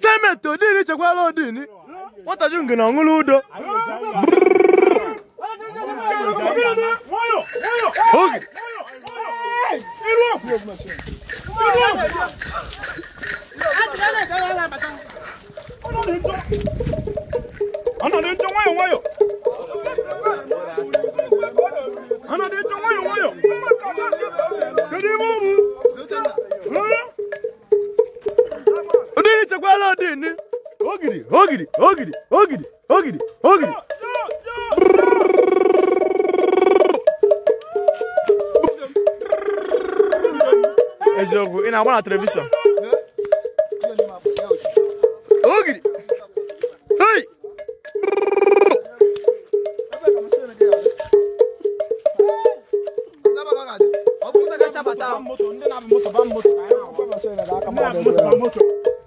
semeto dini chekwala odini nwata ju ngina ọṅụlụ udo oge ọ nọ dị njọ nwayọ nwayọ ọ nọ dị njọ nwayọ pẹ́ lóde ni. ògìrì ògìrì ògìrì ògìrì ògìrì ògìrì. eziokwu ị na-agba na telivishọn ogiri hei Moto, ndị na-abụ moto ba moto ka anyị na-agba.